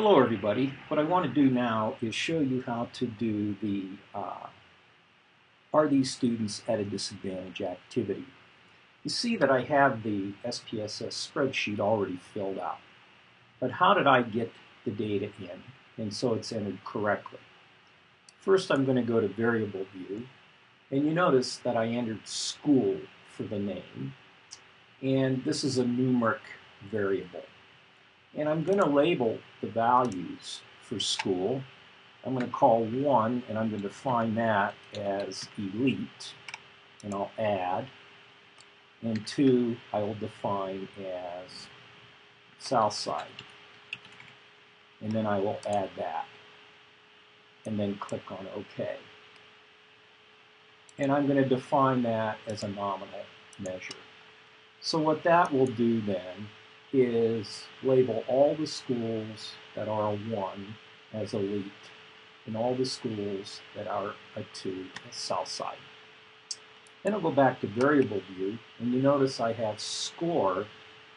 Hello everybody. What I want to do now is show you how to do the uh, Are These Students at a Disadvantage activity. You see that I have the SPSS spreadsheet already filled out. But how did I get the data in and so it's entered correctly? First I'm going to go to Variable View and you notice that I entered school for the name and this is a numeric variable. And I'm going to label the values for school. I'm going to call 1, and I'm going to define that as elite, and I'll add. And 2, I will define as south side. And then I will add that. And then click on OK. And I'm going to define that as a nominal measure. So what that will do then is label all the schools that are a 1 as elite and all the schools that are a 2 as south side. Then I'll go back to variable view and you notice I have score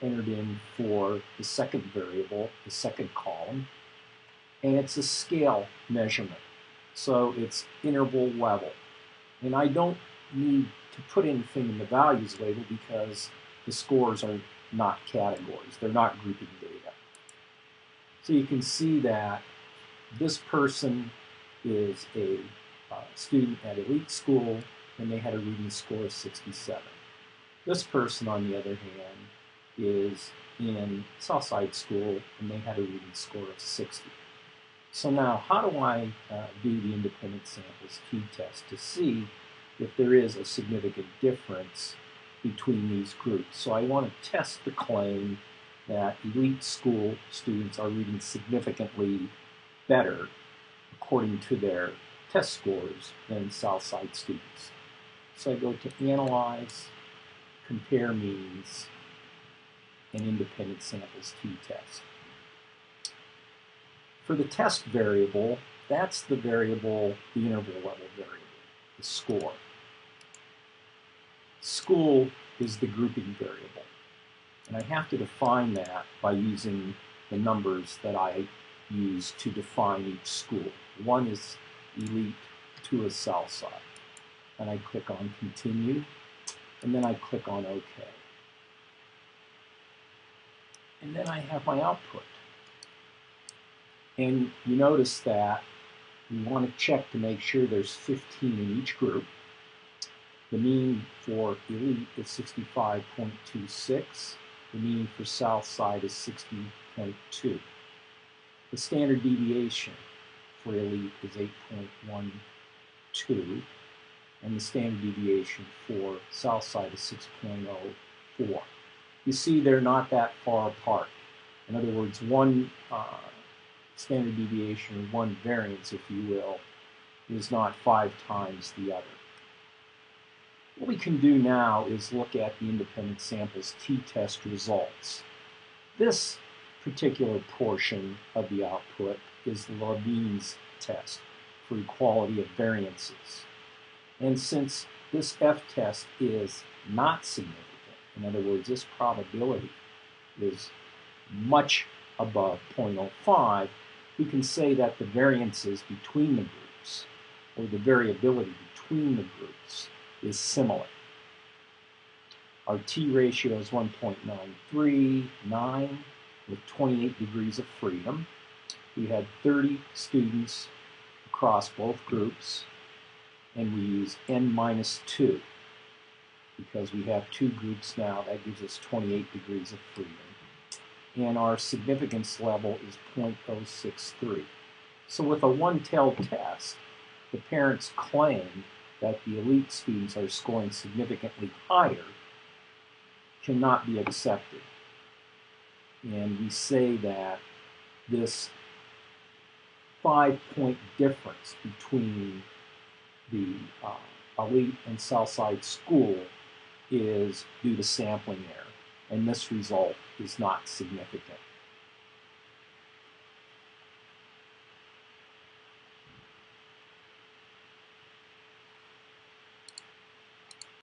entered in for the second variable, the second column, and it's a scale measurement. So it's interval level. And I don't need to put anything in the values label because the scores are not categories. They're not grouping data. So you can see that this person is a uh, student at elite school and they had a reading score of 67. This person, on the other hand, is in Southside School and they had a reading score of 60. So now, how do I uh, do the independent samples t-test to see if there is a significant difference between these groups. So I want to test the claim that elite school students are reading significantly better according to their test scores than Southside students. So I go to Analyze, Compare Means, and Independent Samples t-test. For the test variable, that's the variable, the interval level variable, the score school is the grouping variable. And I have to define that by using the numbers that I use to define each school. One is elite, two is south side. And I click on continue, and then I click on OK. And then I have my output. And you notice that you want to check to make sure there's 15 in each group. The mean for elite is 65.26. The mean for south side is 60.2. The standard deviation for elite is 8.12, and the standard deviation for south side is 6.04. You see they're not that far apart. In other words, one uh, standard deviation, one variance, if you will, is not five times the other. What we can do now is look at the independent samples t-test results. This particular portion of the output is the Levene's test for equality of variances. And since this f-test is not significant, in other words, this probability is much above 0.05, we can say that the variances between the groups, or the variability between the groups, is similar. Our T ratio is 1.939 with 28 degrees of freedom. We had 30 students across both groups, and we use n minus 2 because we have two groups now. That gives us 28 degrees of freedom. And our significance level is 0.063. So with a one-tailed test, the parents claim that the elite students are scoring significantly higher cannot be accepted. And we say that this five-point difference between the uh, elite and Southside school is due to sampling error, and this result is not significant.